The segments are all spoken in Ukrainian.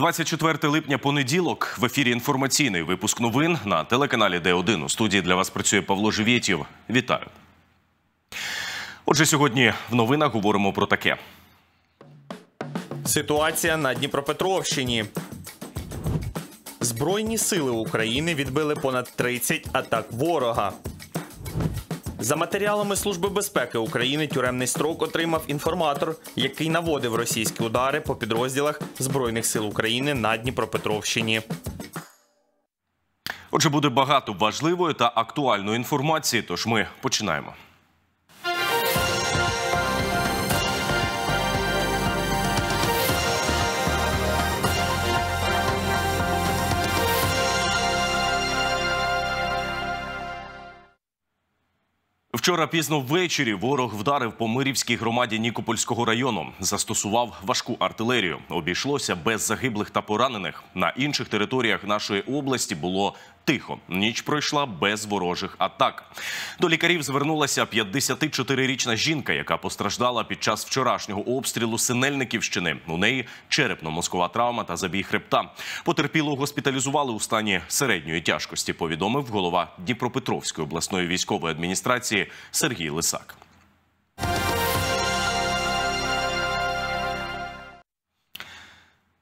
24 липня понеділок в ефірі інформаційний випуск новин на телеканалі Д1. У студії для вас працює Павло Живєтів. Вітаю. Отже, сьогодні в новинах говоримо про таке. Ситуація на Дніпропетровщині. Збройні сили України відбили понад 30 атак ворога. За матеріалами Служби безпеки України тюремний строк отримав інформатор, який наводив російські удари по підрозділах Збройних сил України на Дніпропетровщині. Отже, буде багато важливої та актуальної інформації. Тож ми починаємо. Вчора пізно ввечері ворог вдарив по Мирівській громаді Нікопольського району. Застосував важку артилерію. Обійшлося без загиблих та поранених. На інших територіях нашої області було тихо. Ніч пройшла без ворожих атак. До лікарів звернулася 54-річна жінка, яка постраждала під час вчорашнього обстрілу Синельниківщини. У неї черепно-мозкова травма та забій хребта. Потерпілу госпіталізували у стані середньої тяжкості. Повідомив голова Дніпропетровської обласної військової адміністрації Сергій Лисак.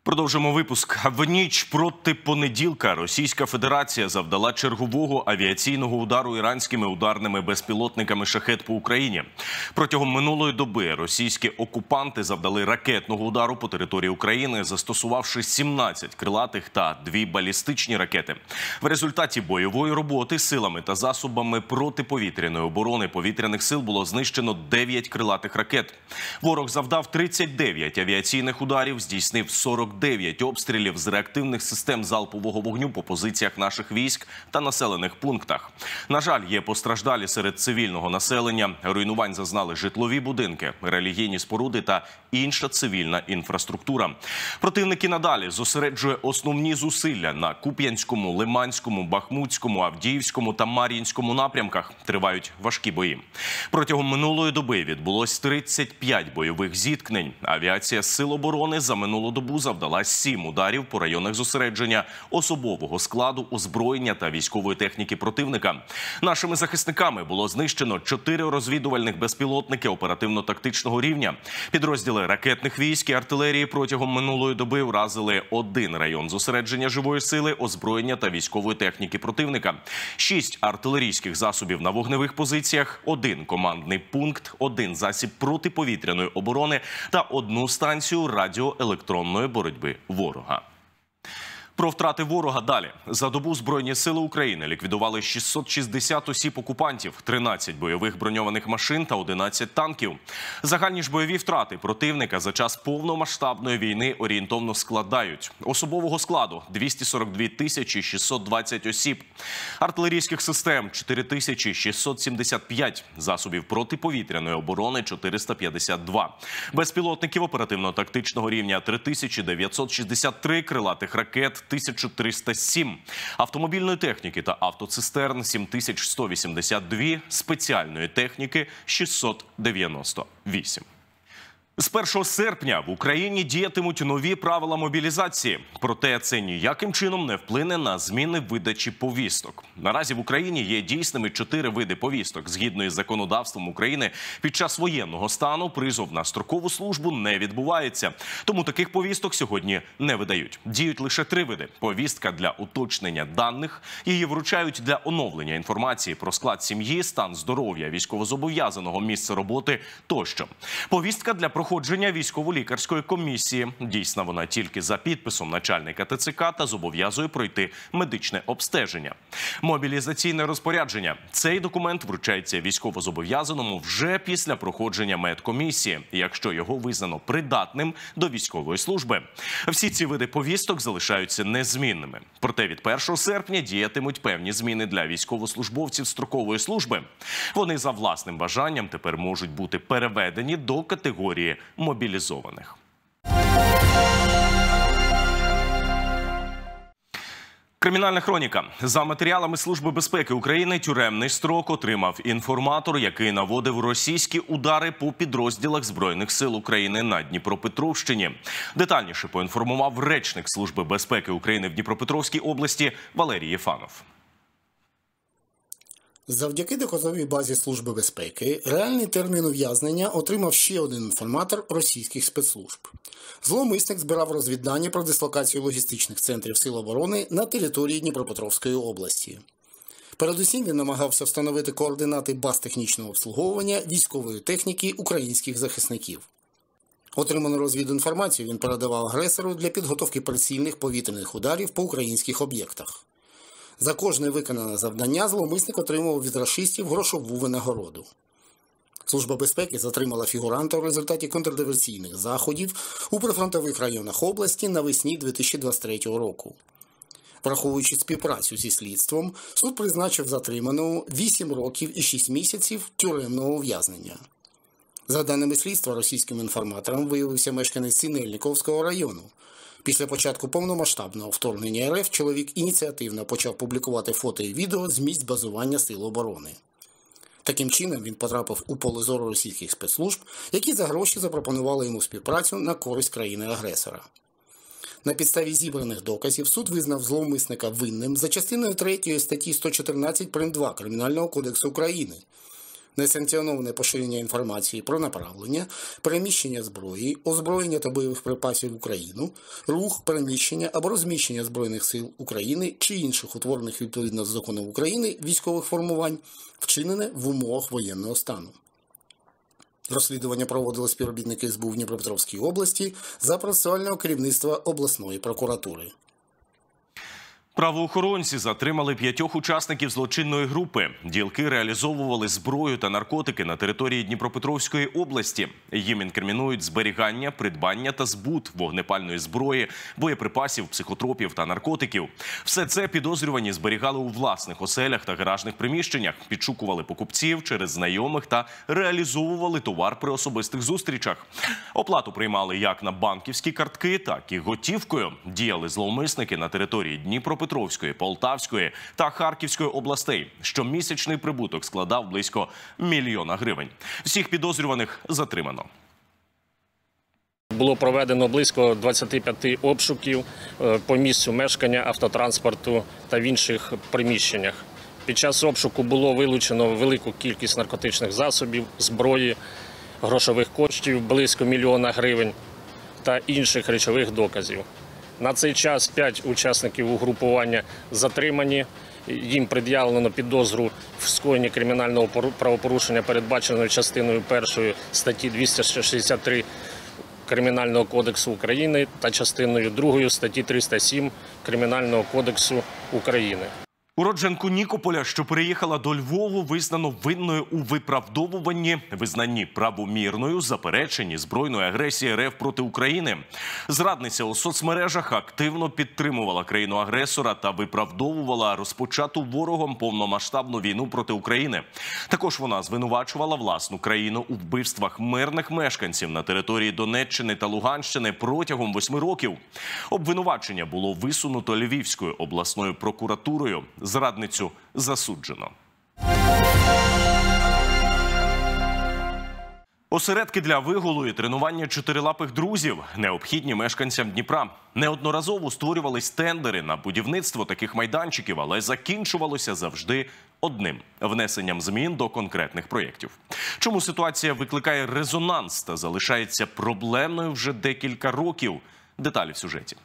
Продовжимо випуск. В ніч проти понеділка Російська Федерація завдала чергового авіаційного удару іранськими ударними безпілотниками шахет по Україні. Протягом минулої доби російські окупанти завдали ракетного удару по території України, застосувавши 17 крилатих та дві балістичні ракети. В результаті бойової роботи силами та засобами протиповітряної оборони повітряних сил було знищено 9 крилатих ракет. Ворог завдав 39 авіаційних ударів, здійснив 40 49 обстрілів з реактивних систем залпового вогню по позиціях наших військ та населених пунктах. На жаль, є постраждалі серед цивільного населення. Руйнувань зазнали житлові будинки, релігійні споруди та інша цивільна інфраструктура. Противники надалі зосереджує основні зусилля на Куп'янському, Лиманському, Бахмутському, Авдіївському та Мар'їнському напрямках. Тривають важкі бої. Протягом минулої доби відбулось 35 бойових зіткнень. Авіація сил оборони за минулу добу завдала завдала сім ударів по районах зосередження особового складу, озброєння та військової техніки противника. Нашими захисниками було знищено чотири розвідувальних безпілотники оперативно-тактичного рівня. Підрозділи ракетних військ і артилерії протягом минулої доби вразили один район зосередження живої сили, озброєння та військової техніки противника. Шість артилерійських засобів на вогневих позиціях, один командний пункт, один засіб протиповітряної оборони та одну станцію радіоелектронної боротьби боротьби ворога. Про втрати ворога далі. За добу збройні сили України ліквідували 660 осіб окупантів, 13 бойових броньованих машин та 11 танків. Загальні ж бойові втрати противника за час повномасштабної війни орієнтовно складають. Особового складу 242 тисячі 620 осіб, артилерійських систем 4 тисячі 675, засобів протиповітряної оборони 452, безпілотників оперативно-тактичного рівня 3963 крилатих ракет. 1307, автомобільної техніки та автоцистерн 7182, спеціальної техніки 698. З 1 серпня в Україні діятимуть нові правила мобілізації, проте це ніяким чином не вплине на зміни видачі повісток. Наразі в Україні є дійсними чотири види повісток. Згідно із законодавством України, під час воєнного стану призов на строкову службу не відбувається. Тому таких повісток сьогодні не видають. Діють лише три види: повістка для уточнення даних. Її вручають для оновлення інформації про склад сім'ї, стан здоров'я, військовозобов'язаного місце роботи тощо. Повістка для проходження проходження військово-лікарської комісії. Дійсна вона тільки за підписом начальника ТЦК та зобов'язує пройти медичне обстеження. Мобілізаційне розпорядження. Цей документ вручається військовозобов'язаному вже після проходження медкомісії, якщо його визнано придатним до військової служби. Всі ці види повісток залишаються незмінними. Проте від 1 серпня діятимуть певні зміни для військовослужбовців строкової служби. Вони за власним бажанням тепер можуть бути переведені до категорії мобілізованих. Кримінальна хроніка за матеріалами Служби безпеки України тюремний строк отримав інформатор, який наводив російські удари по підрозділах збройних сил України на Дніпропетровщині. Детальніше поінформував речник Служби безпеки України в Дніпропетровській області Валерій Єфанов. Завдяки доказовій базі Служби безпеки реальний термін ув'язнення отримав ще один інформатор російських спецслужб. Зловмисник збирав розвіддані про дислокацію логістичних центрів Сил оборони на території Дніпропетровської області. Передусім він намагався встановити координати баз технічного обслуговування військової техніки українських захисників. Отриману розвідінформацію він передавав агресору для підготовки прицільних повітряних ударів по українських об'єктах. За кожне виконане завдання зловмисник отримував від рашистів грошову винагороду. Служба безпеки затримала фігуранта в результаті контрдиверсійних заходів у прифронтових районах області навесні 2023 року. Враховуючи співпрацю зі слідством, суд призначив затриманого 8 років і 6 місяців тюремного ув'язнення. За даними слідства, російським інформатором виявився мешканець Синельниковського району. Після початку повномасштабного вторгнення РФ чоловік ініціативно почав публікувати фото і відео з місць базування Сил оборони. Таким чином він потрапив у поле зору російських спецслужб, які за гроші запропонували йому співпрацю на користь країни-агресора. На підставі зібраних доказів суд визнав зловмисника винним за частиною 3 статті 114 прим. 2 Кримінального кодексу України несанкціоноване поширення інформації про направлення, переміщення зброї, озброєння та бойових припасів в Україну, рух, переміщення або розміщення Збройних сил України чи інших утворених відповідно з законом України військових формувань, вчинене в умовах воєнного стану. Розслідування проводили співробітники СБУ в Дніпропетровській області за процесуального керівництва обласної прокуратури. Правоохоронці затримали п'ятьох учасників злочинної групи. Ділки реалізовували зброю та наркотики на території Дніпропетровської області. Їм інкримінують зберігання, придбання та збут вогнепальної зброї, боєприпасів, психотропів та наркотиків. Все це підозрювані зберігали у власних оселях та гаражних приміщеннях, підшукували покупців через знайомих та реалізовували товар при особистих зустрічах. Оплату приймали як на банківські картки, так і готівкою. Діяли зловмисники на території Дніпропетровської Дніпропетровської, Полтавської та Харківської областей. Щомісячний прибуток складав близько мільйона гривень. Всіх підозрюваних затримано. Було проведено близько 25 обшуків е, по місцю мешкання автотранспорту та в інших приміщеннях. Під час обшуку було вилучено велику кількість наркотичних засобів, зброї, грошових коштів близько мільйона гривень та інших речових доказів. На цей час п'ять учасників угрупування затримані. Їм пред'явлено підозру в скоєнні кримінального правопорушення, передбаченої частиною першої статті 263 Кримінального кодексу України та частиною другої статті 307 Кримінального кодексу України. Уродженку Нікополя, що переїхала до Львову, визнано винною у виправдовуванні, визнанні правомірною запереченні збройної агресії РФ проти України. Зрадниця у соцмережах активно підтримувала країну агресора та виправдовувала розпочату ворогом повномасштабну війну проти України. Також вона звинувачувала власну країну у вбивствах мирних мешканців на території Донеччини та Луганщини протягом восьми років. Обвинувачення було висунуто Львівською обласною прокуратурою зрадницю засуджено. Осередки для вигулу і тренування чотирилапих друзів необхідні мешканцям Дніпра. Неодноразово створювались тендери на будівництво таких майданчиків, але закінчувалося завжди одним внесенням змін до конкретних проєктів. Чому ситуація викликає резонанс та залишається проблемною вже декілька років? Деталі в сюжеті.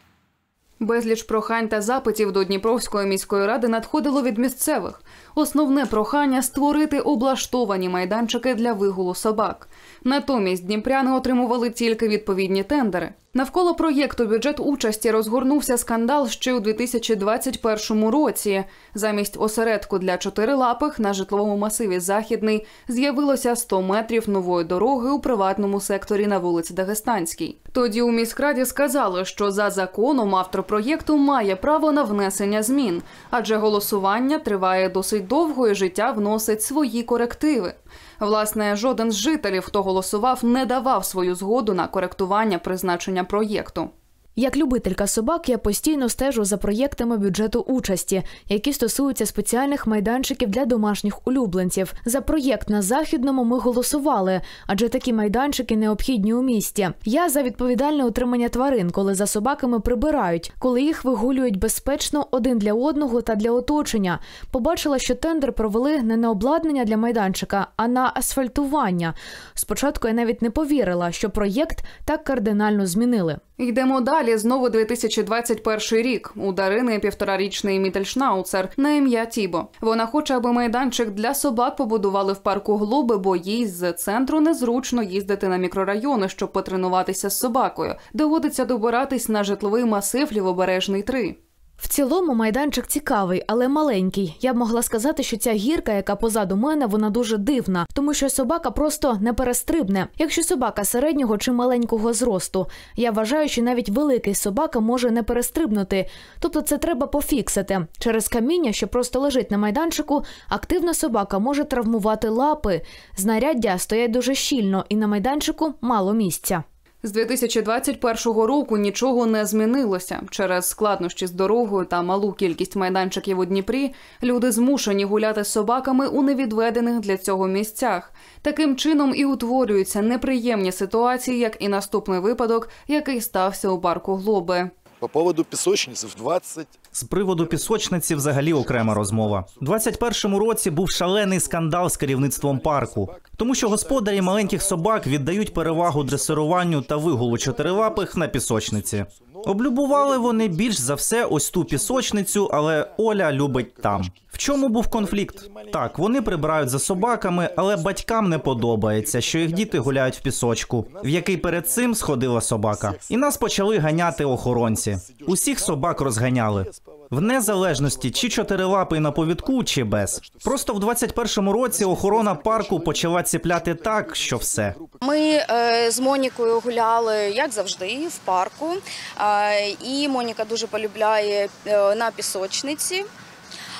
Безліч прохань та запитів до Дніпровської міської ради надходило від місцевих. Основне прохання створити облаштовані майданчики для вигулу собак. Натомість дніпряни отримували тільки відповідні тендери. Навколо проєкту бюджет участі розгорнувся скандал ще у 2021 році. Замість осередку для чотирилапих на житловому масиві Західний з'явилося 100 метрів нової дороги у приватному секторі на вулиці Дагестанській. Тоді у міськраді сказали, що за законом автор проєкту має право на внесення змін, адже голосування триває досить довго і життя вносить свої корективи. Власне, жоден з жителів, хто голосував, не давав свою згоду на коректування призначення проєкту. Як любителька собак, я постійно стежу за проєктами бюджету участі, які стосуються спеціальних майданчиків для домашніх улюбленців. За проєкт на західному ми голосували, адже такі майданчики необхідні у місті. Я за відповідальне утримання тварин, коли за собаками прибирають, коли їх вигулюють безпечно один для одного та для оточення. Побачила, що тендер провели не на обладнання для майданчика, а на асфальтування. Спочатку я навіть не повірила, що проєкт так кардинально змінили. Йдемо далі. Знову 2021 рік. У Дарини півторарічний мітельшнауцер на ім'я Тібо. Вона хоче, аби майданчик для собак побудували в парку Глоби, бо їй з центру незручно їздити на мікрорайони, щоб потренуватися з собакою. Доводиться добиратись на житловий масив Лівобережний 3. В цілому майданчик цікавий, але маленький. Я б могла сказати, що ця гірка, яка позаду мене, вона дуже дивна, тому що собака просто не перестрибне. Якщо собака середнього чи маленького зросту, я вважаю, що навіть великий собака може не перестрибнути. Тобто це треба пофіксити. Через каміння, що просто лежить на майданчику, активна собака може травмувати лапи. Знаряддя стоять дуже щільно, і на майданчику мало місця. З 2021 року нічого не змінилося. Через складнощі з дорогою та малу кількість майданчиків у Дніпрі люди змушені гуляти з собаками у невідведених для цього місцях. Таким чином і утворюються неприємні ситуації, як і наступний випадок, який стався у парку Глоби. По поводу песочницы в 20 З приводу пісочниці взагалі окрема розмова. У 21-му році був шалений скандал з керівництвом парку, тому що господарі маленьких собак віддають перевагу дресируванню та вигулу чотирилапих на пісочниці. Облюбували вони більш за все ось ту пісочницю, але Оля любить там. Чому був конфлікт? Так, вони прибирають за собаками, але батькам не подобається, що їх діти гуляють в пісочку, в який перед цим сходила собака. І нас почали ганяти охоронці. Усіх собак розганяли. В незалежності чи чотирилапий на повідку, чи без. Просто в 21-му році охорона парку почала ціпляти так, що все. Ми е, з Монікою гуляли, як завжди, в парку. Е, і Моніка дуже полюбляє е, на пісочниці.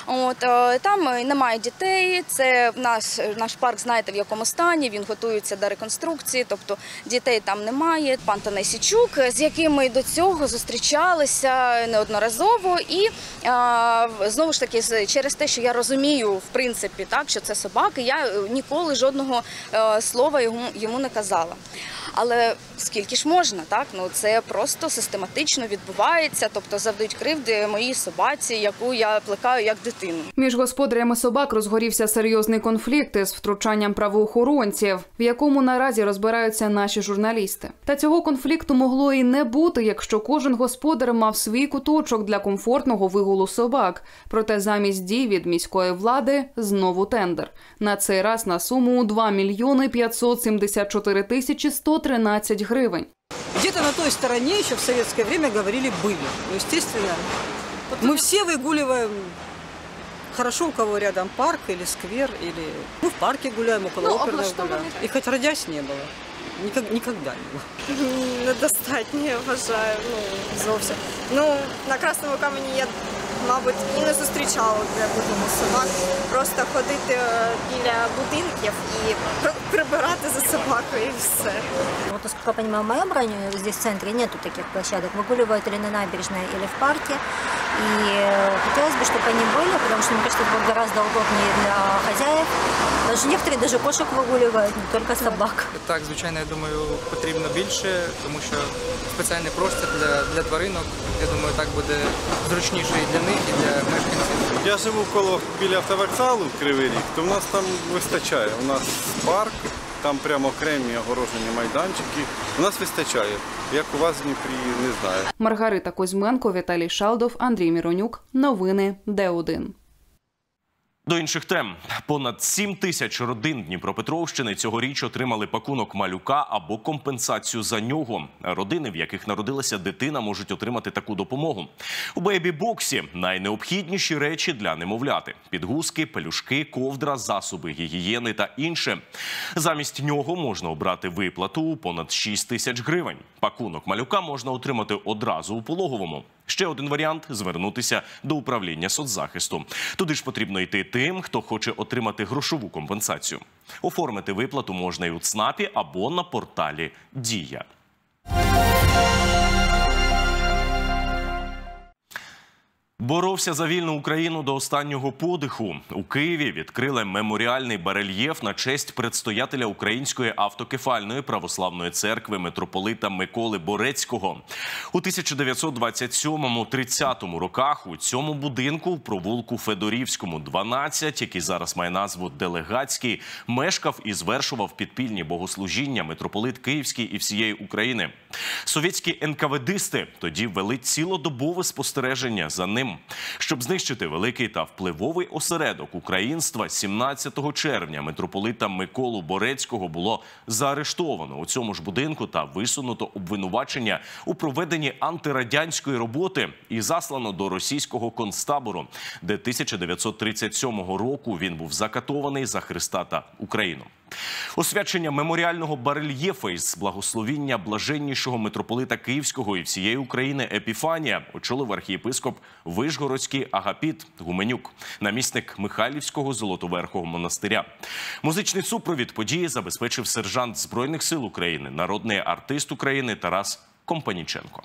От е, там е, немає дітей. Це в нас наш парк, знаєте, в якому стані. Він готується до реконструкції, тобто дітей там немає. Пан Танасічук, з яким ми до цього зустрічалися неодноразово, і е, знову ж таки, через те, що я розумію, в принципі, так що це собаки, я ніколи жодного слова йому не казала. Але скільки ж можна, так ну це просто систематично відбувається, тобто завдають кривди моїй собаці, яку я плекаю як дитину. Між господарями собак розгорівся серйозний конфлікт із втручанням правоохоронців, в якому наразі розбираються наші журналісти. Та цього конфлікту могло і не бути, якщо кожен господар мав свій куточок для комфортного вигулу собак. Проте замість дій від міської влади знову тендер. На цей раз на суму 2 мільйони 574 тисячі 113 гривень. Где-то на той стороне еще в советское время говорили «были». Ну, естественно, мы все выгуливаем хорошо, у кого рядом парк или сквер, или ну, в парке гуляем, около Ну, оперного облаштованный. гуляем. И хоть родясь не было. Никак- никогда не было. недостатньо, я вважаю. Ну, зовсім. Ну, на красному камені я, мабуть, і не зустрічала де будемо собак. Просто ходити е, біля будинків і пр- прибирати за собакою і все. Вот, насколько я понимаю, в моем районе, здесь в центре, нету таких площадок. Выгуливают или на набережной, или в парке. И э, хотелось бы, чтобы они были, потому что, мне кажется, это будет гораздо удобнее для хозяев. Даже некоторые даже кошек выгуливают, не только собак. Так, звичайно, я думаю, потрібно більше, тому що спеціальний простір для, для тваринок, я думаю, так буде зручніше і для них, і для мешканців. Я живу коло біля автовокзалу Кривий Ріг, то в нас там вистачає. У нас парк, там прямо окремі огорожені майданчики. У нас вистачає. Як у вас в Дніпрі, не знаю. Маргарита Кузьменко, Віталій Шалдов, Андрій Міронюк. Новини Д1. До інших тем понад 7 тисяч родин Дніпропетровщини цьогоріч отримали пакунок малюка або компенсацію за нього. Родини, в яких народилася дитина, можуть отримати таку допомогу. У бейбі-боксі найнеобхідніші речі для немовляти: підгузки, пелюшки, ковдра, засоби гігієни та інше. Замість нього можна обрати виплату у понад 6 тисяч гривень. Пакунок малюка можна отримати одразу у пологовому. Ще один варіант звернутися до управління соцзахисту. Туди ж потрібно йти тим, хто хоче отримати грошову компенсацію. Оформити виплату можна і у ЦНАПі або на порталі Дія. Боровся за вільну Україну до останнього подиху. У Києві відкрили меморіальний барельєф на честь предстоятеля Української автокефальної православної церкви митрополита Миколи Борецького. У 1927-30 роках у цьому будинку в провулку Федорівському, 12, який зараз має назву Делегатський, мешкав і звершував підпільні богослужіння митрополит Київський і всієї України. Совєтські НКВДисти тоді вели цілодобове спостереження за ним. Щоб знищити великий та впливовий осередок українства, 17 червня митрополита Миколу Борецького було заарештовано у цьому ж будинку та висунуто обвинувачення у проведенні антирадянської роботи і заслано до російського концтабору, де 1937 року він був закатований за Христа та Україну. Освячення меморіального барельєфа із благословіння блаженнішого митрополита Київського і всієї України Епіфанія очолив архієпископ Вишгородський Агапіт Гуменюк, намісник Михайлівського Золотоверхого монастиря. Музичний супровід події забезпечив сержант Збройних сил України, народний артист України Тарас Компаніченко.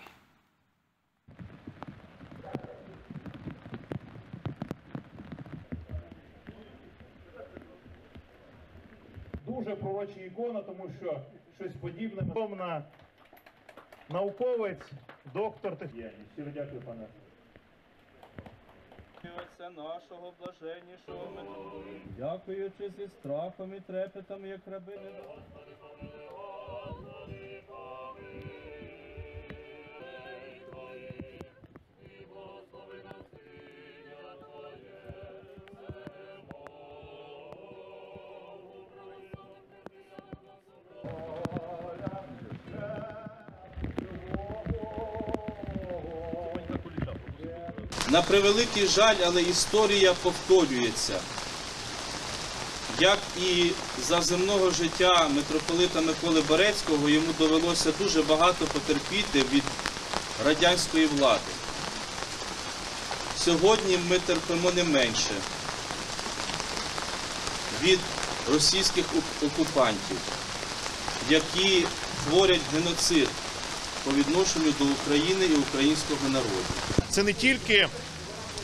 Дуже пророча ікона, тому що щось подібне. Повна науковець, доктор техніки. Щиро дякую, пане. Отця нашого блаженнішого, дякуючи зі страхом і трепетом, як рабини. На превеликий жаль, але історія повторюється. Як і за земного життя митрополита Миколи Борецького, йому довелося дуже багато потерпіти від радянської влади. Сьогодні ми терпимо не менше від російських окупантів, які творять геноцид по відношенню до України і українського народу. Це не тільки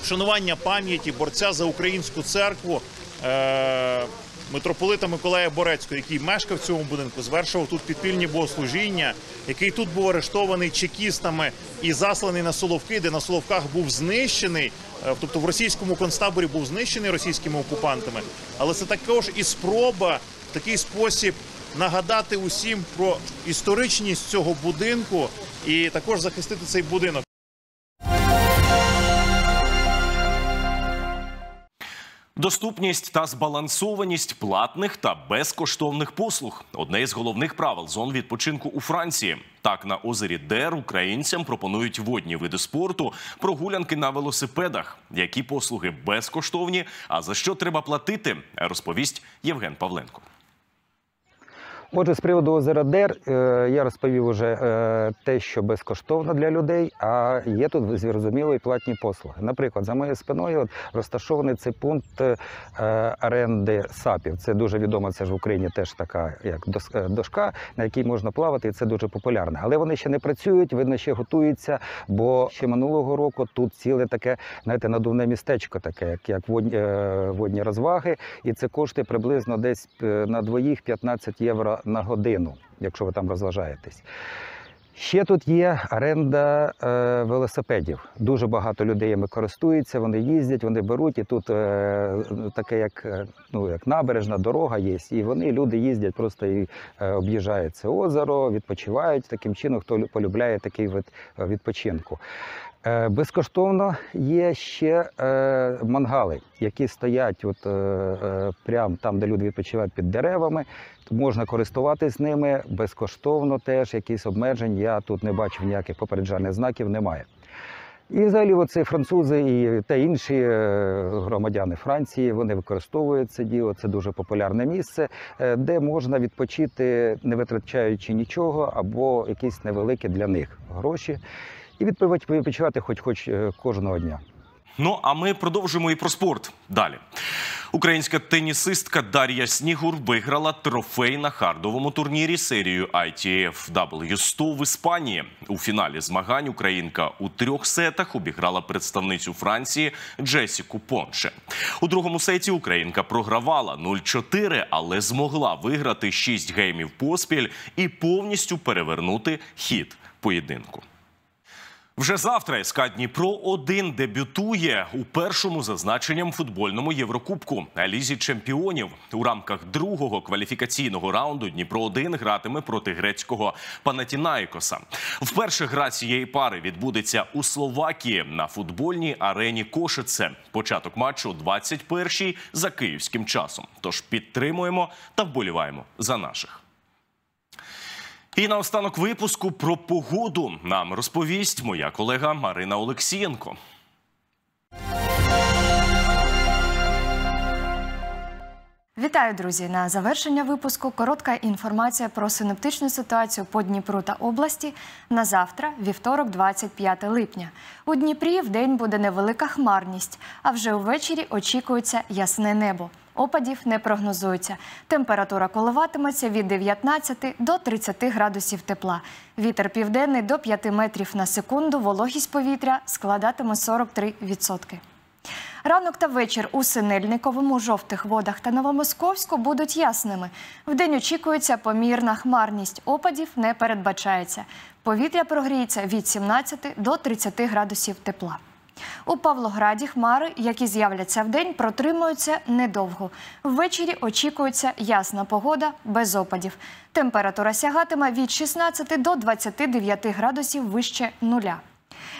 вшанування пам'яті борця за українську церкву е- митрополита Миколая Борецького, який мешкав в цьому будинку, звершував тут підпільні богослужіння, який тут був арештований чекістами і засланий на Соловки, де на Соловках був знищений. е, Тобто в російському концтаборі був знищений російськими окупантами, але це також і спроба в такий спосіб нагадати усім про історичність цього будинку і також захистити цей будинок. Доступність та збалансованість платних та безкоштовних послуг одне із головних правил зон відпочинку у Франції. Так, на озері Дер українцям пропонують водні види спорту, прогулянки на велосипедах. Які послуги безкоштовні, а за що треба платити, розповість Євген Павленко. Отже, з приводу озера Дер е, я розповів уже е, те, що безкоштовно для людей, а є тут зрозуміло і платні послуги. Наприклад, за моєю спиною от, розташований цей пункт е, оренди САПів. Це дуже відомо. Це ж в Україні теж така як дошка, на якій можна плавати, і це дуже популярно. Але вони ще не працюють, видно, ще готуються. Бо ще минулого року тут ціле таке, знаєте, надувне містечко, таке, як, як водні, водні розваги, і це коштує приблизно десь на двоїх 15 євро на годину, якщо ви там розважаєтесь. Ще тут є оренда е, велосипедів. Дуже багато людей їми користуються, вони їздять, вони беруть, і тут е, таке, як, е, ну, як набережна дорога є. І вони, люди їздять, просто і е, об'їжджають це озеро, відпочивають таким чином, хто полюбляє такий вид е, відпочинку. Е, Безкоштовно є ще е, мангали, які стоять от, е, прямо там, де люди відпочивають під деревами. Можна користуватись ними безкоштовно, теж якісь обмежень. Я тут не бачив ніяких попереджальних знаків, немає. І взагалі, оці французи і та інші громадяни Франції вони використовують це діло. Це дуже популярне місце, де можна відпочити, не витрачаючи нічого, або якісь невеликі для них гроші, і відпочивати хоч хоч е, кожного дня. Ну а ми продовжимо і про спорт далі. Українська тенісистка Дар'я Снігур виграла трофей на хардовому турнірі серію ITF W100 в Іспанії. У фіналі змагань Українка у трьох сетах обіграла представницю Франції Джесіку Понше. У другому сеті Українка програвала 0-4, але змогла виграти 6 геймів поспіль і повністю перевернути хід поєдинку. Вже завтра СК Дніпро 1 дебютує у першому зазначенням футбольному Єврокубку Лізі чемпіонів. У рамках другого кваліфікаційного раунду Дніпро 1 гратиме проти грецького Панатінаїкоса. Вперше гра цієї пари відбудеться у Словакії на футбольній арені Кошице. Початок матчу о 21-й за київським часом. Тож підтримуємо та вболіваємо за наших. І наостанок випуску про погоду нам розповість моя колега Марина Олексієнко. Вітаю, друзі! На завершення випуску коротка інформація про синоптичну ситуацію по Дніпру та області на завтра, вівторок, 25 липня. У Дніпрі в день буде невелика хмарність, а вже увечері очікується ясне небо. Опадів не прогнозується. Температура коливатиметься від 19 до 30 градусів тепла. Вітер південний до 5 метрів на секунду. Вологість повітря складатиме 43%. Ранок та вечір у Синельниковому, жовтих водах та Новомосковську будуть ясними. Вдень очікується помірна хмарність. Опадів не передбачається. Повітря прогріється від 17 до 30 градусів тепла. У Павлограді хмари, які з'являться вдень, протримуються недовго. Ввечері очікується ясна погода без опадів. Температура сягатиме від 16 до 29 градусів вище нуля.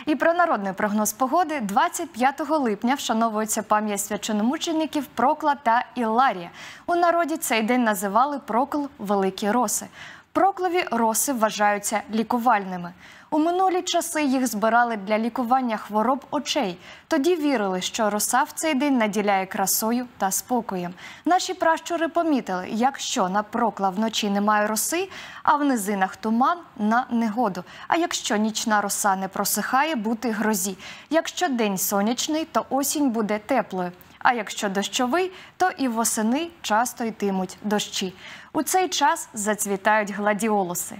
І про народний прогноз погоди 25 липня вшановується пам'ять священомучеників Прокла та Іларія. У народі цей день називали Прокл Великі Роси. Проклові роси вважаються лікувальними. У минулі часи їх збирали для лікування хвороб очей. Тоді вірили, що роса в цей день наділяє красою та спокоєм. Наші пращури помітили, якщо на прокла вночі немає роси, а в низинах туман на негоду. А якщо нічна роса не просихає, бути грозі. Якщо день сонячний, то осінь буде теплою. А якщо дощовий, то і восени часто йтимуть дощі. У цей час зацвітають гладіолуси.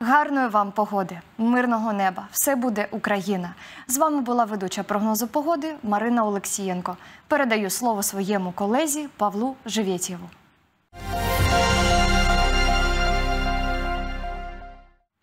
Гарної вам погоди, мирного неба! Все буде Україна. З вами була ведуча прогнозу погоди Марина Олексієнко. Передаю слово своєму колезі Павлу Живєтєву.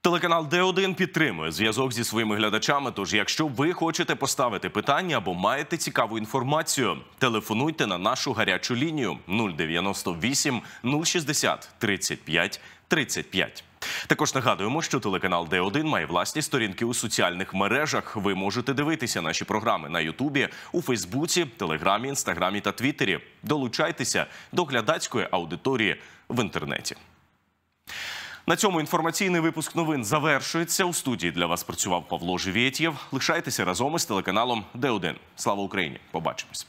Телеканал Д1 підтримує зв'язок зі своїми глядачами. Тож, якщо ви хочете поставити питання або маєте цікаву інформацію, телефонуйте на нашу гарячу лінію 098 060 35 35. Також нагадуємо, що телеканал Д1 має власні сторінки у соціальних мережах. Ви можете дивитися наші програми на Ютубі, у Фейсбуці, Телеграмі, Інстаграмі та Твіттері. Долучайтеся до глядацької аудиторії в інтернеті. На цьому інформаційний випуск новин завершується. У студії для вас працював Павло Живєтєв. Лишайтеся разом із телеканалом Д1. Слава Україні! Побачимось.